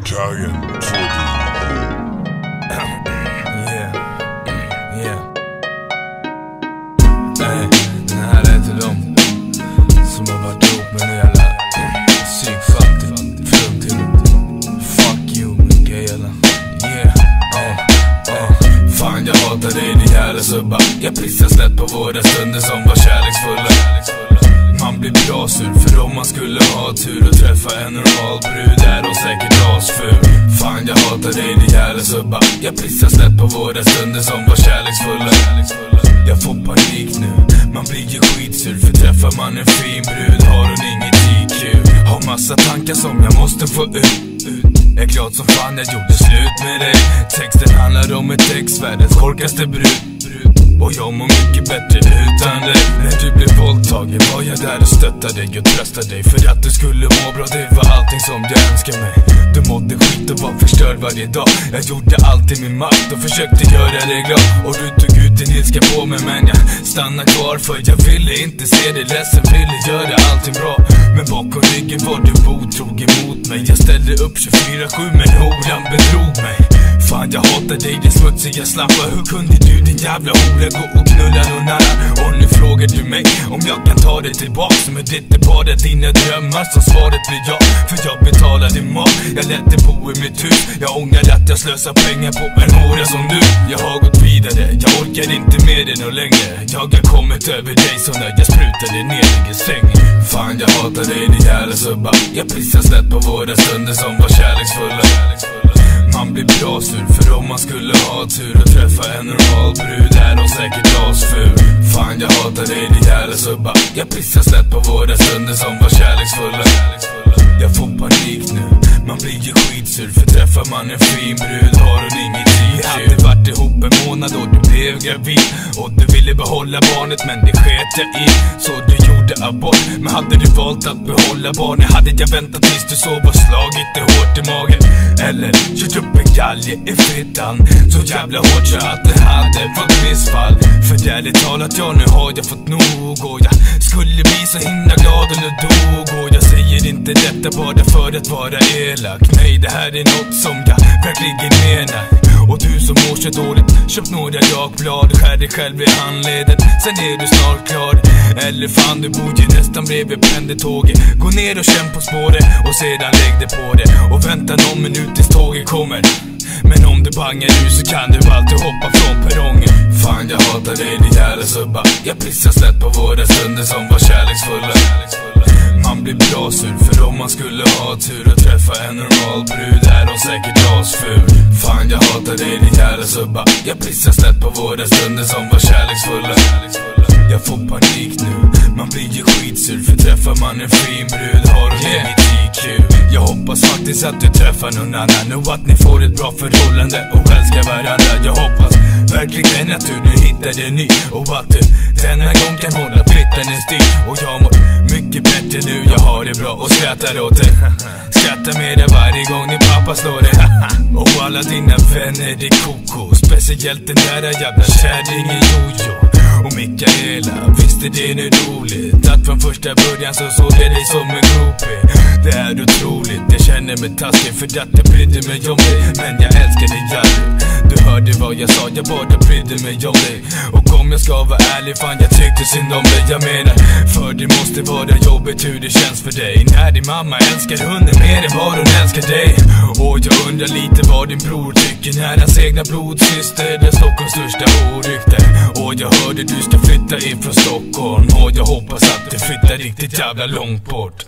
Giant 2D. Yeah, yeah. Nej, den här är till dem som har varit ihop med en jävla psykfattig Fruntimmer. Fuck you min jävla. Yeah, uh, uh. Fan jag hatar dig din jävla subba. Jag pissar snett på våra stunder som var kärlek man skulle ha tur och träffa en normal brud är hon säkert asful. Fan jag hatar dig din jävla subba. Jag pissar snett på våra stunder som var kärleksfulla. Jag får panik nu, man blir ju skitsur för träffar man en fin brud har hon inget IQ Har massa tankar som jag måste få ut, ut. Är glad som fan jag gjorde slut med dig. Texten handlar om ett ex, världens korkaste brud. Och jag mår mycket bättre utan dig. När du blev våldtagen var jag där och stöttade dig och tröstade dig. För att du skulle må bra, det var allting som du önskade mig. Du mådde skit och var förstörd varje dag. Jag gjorde allt i min makt och försökte göra dig glad. Och du tog ut din ilska på mig men jag stannade kvar För jag ville inte se dig ledsen, ville göra allting bra. Men bakom ryggen var du otrogen mot mig. Jag ställde upp 24-7 men horan bedrog mig. Fan jag hatar dig din smutsiga slampa Hur kunde du jävla hora gå och knulla någon annan? Och nu frågar du mig om jag kan ta dig tillbaks. Men det är bara dina drömmar så svaret blir ja. För jag betalar din mat, jag lät dig bo i mitt hus. Jag ångrar att jag slösar pengar på en hora som du. Jag har gått vidare, jag orkar inte med det någon längre. Jag har kommit över dig så när jag sprutade ner dig i sängen Fan jag hatar dig din jävla subba. Jag pissar snett på våra stunder som var kärleksfulla man blir bra sur för om man skulle ha tur och träffa en normal brud. Är hon säkert asful? Fan jag hatar dig din jävla subba. Jag pissar snett på våra stunder som var kärleksfulla. Jag får panik man blir ju skitsur för träffar man en fin brud har hon inget IQ Vi hade varit ihop en månad och du blev gravid. Och du ville behålla barnet men det sket jag i. Så du gjorde abort Men hade du valt att behålla barnet hade jag väntat tills du sov och slagit dig hårt i magen. Eller kört upp en galge i fittan. Så jävla hårt så att det hade fått missfall. För ärligt talat ja nu har jag fått nog. Och jag skulle bli så himla glad om du dog. Och jag säger inte detta bara för att vara elak Nej det här är något som jag verkligen menar. Och du som mår så dåligt, köp några jakblad Skär dig själv i handleden, sen är du snart klar. Eller fan du bor ju nästan bredvid pendeltåget. Gå ner och känn på spåret och sedan lägg dig på det. Och vänta någon minut tills tåget kommer. Men om du bangar nu så kan du alltid hoppa från perrongen. Fan jag hatar dig din jävla subba. Jag pissar slätt på våra stunder som var kärleksfulla. Man blir bra sur för om man skulle ha tur en normal brud är hon säkert asful Fan jag hatar dig din jävla subba. Jag pissar lätt på våra stunder som var kärleksfulla. Jag får panik nu, man blir ju skitsur för träffar man en fin brud har hon yeah. inget IQ Jag hoppas faktiskt att du träffar någon annan och att ni får ett bra förhållande och älskar varandra. Jag hoppas verkligen att du nu hittar en ny och att du denna gång kan hålla flytten i styr Och jag mår mycket bättre nu, jag har det bra och skrattar åt det Skrattar med dig varje gång din pappa slår dig. Och alla dina vänner är koko. Speciellt den där jävla kärringen Jojo. Och Mikaela Visst är det nu roligt? Att från första början så såg jag dig som en groupie Det är otroligt, jag känner mig taskig för att jag brydde mig om dig. Men jag älskar dig Du hörde vad jag sa, jag bara brydde mig om dig Och om jag ska vara ärlig, fan jag tyckte synd om dig. Jag menar, för det måste vara jobbigt hur det känns för dig. När din mamma älskar hunden mer än vad hon älskar dig. Och jag undrar lite vad din bror tycker när hans egna blodsyster är Stockholms största orykte Och jag hörde du ska flytta in från Stockholm. Och jag hoppas att du flyttar riktigt jävla långt bort.